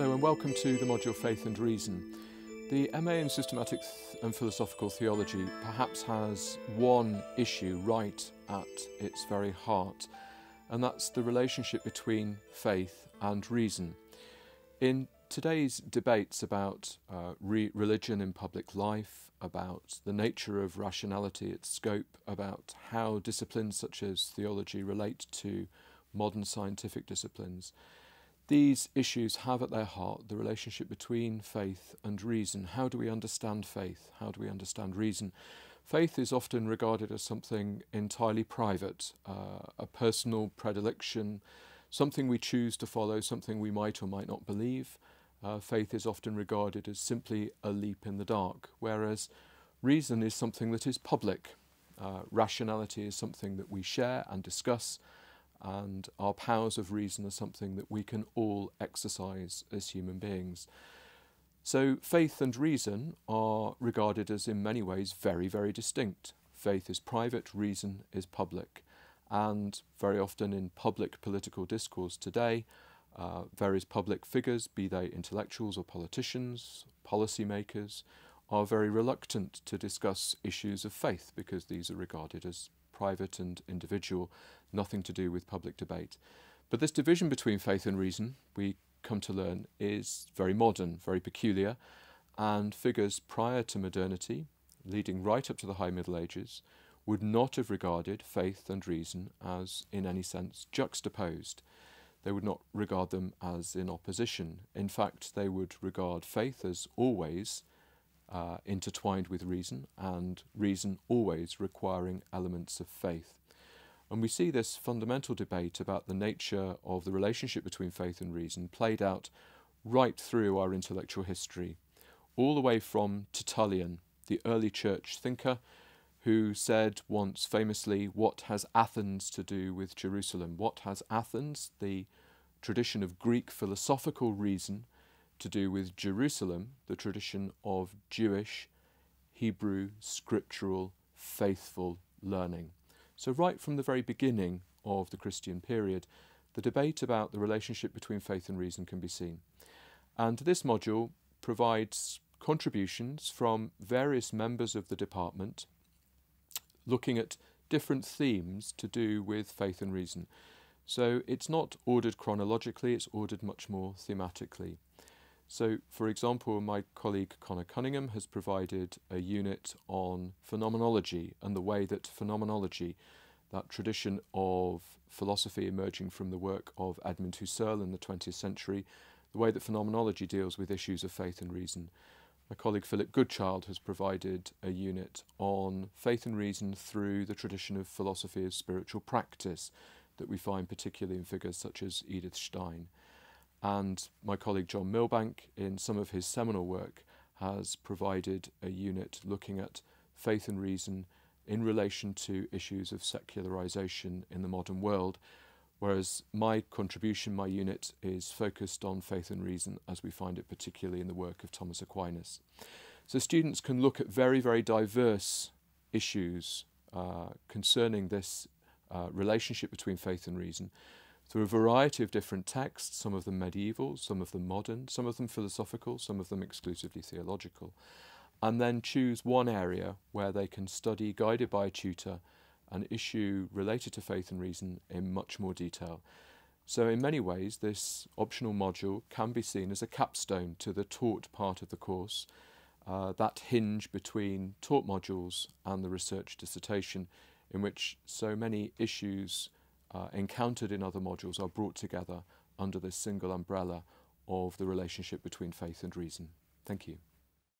and welcome to the module Faith and Reason. The MA in Systematic and Philosophical Theology perhaps has one issue right at its very heart, and that's the relationship between faith and reason. In today's debates about uh, re religion in public life, about the nature of rationality, its scope, about how disciplines such as theology relate to modern scientific disciplines, these issues have at their heart the relationship between faith and reason. How do we understand faith? How do we understand reason? Faith is often regarded as something entirely private, uh, a personal predilection, something we choose to follow, something we might or might not believe. Uh, faith is often regarded as simply a leap in the dark, whereas reason is something that is public. Uh, rationality is something that we share and discuss and our powers of reason are something that we can all exercise as human beings. So, faith and reason are regarded as, in many ways, very, very distinct. Faith is private, reason is public. And very often in public political discourse today, uh, various public figures, be they intellectuals or politicians, policymakers, are very reluctant to discuss issues of faith because these are regarded as private and individual, nothing to do with public debate. But this division between faith and reason, we come to learn, is very modern, very peculiar, and figures prior to modernity, leading right up to the High Middle Ages, would not have regarded faith and reason as, in any sense, juxtaposed. They would not regard them as in opposition. In fact, they would regard faith as always uh, intertwined with reason, and reason always requiring elements of faith. And we see this fundamental debate about the nature of the relationship between faith and reason played out right through our intellectual history, all the way from Tertullian, the early church thinker, who said once famously, What has Athens to do with Jerusalem? What has Athens, the tradition of Greek philosophical reason, to do with Jerusalem, the tradition of Jewish, Hebrew, scriptural, faithful learning. So, right from the very beginning of the Christian period, the debate about the relationship between faith and reason can be seen. And this module provides contributions from various members of the department looking at different themes to do with faith and reason. So it's not ordered chronologically, it's ordered much more thematically. So, for example, my colleague Conor Cunningham has provided a unit on phenomenology and the way that phenomenology, that tradition of philosophy emerging from the work of Edmund Husserl in the 20th century, the way that phenomenology deals with issues of faith and reason. My colleague Philip Goodchild has provided a unit on faith and reason through the tradition of philosophy of spiritual practice that we find particularly in figures such as Edith Stein. And my colleague John Milbank, in some of his seminal work, has provided a unit looking at faith and reason in relation to issues of secularization in the modern world, whereas my contribution, my unit, is focused on faith and reason as we find it particularly in the work of Thomas Aquinas. So students can look at very, very diverse issues uh, concerning this uh, relationship between faith and reason through a variety of different texts, some of them medieval, some of them modern, some of them philosophical, some of them exclusively theological, and then choose one area where they can study, guided by a tutor, an issue related to faith and reason in much more detail. So, in many ways, this optional module can be seen as a capstone to the taught part of the course, uh, that hinge between taught modules and the research dissertation, in which so many issues uh, encountered in other modules are brought together under this single umbrella of the relationship between faith and reason. Thank you.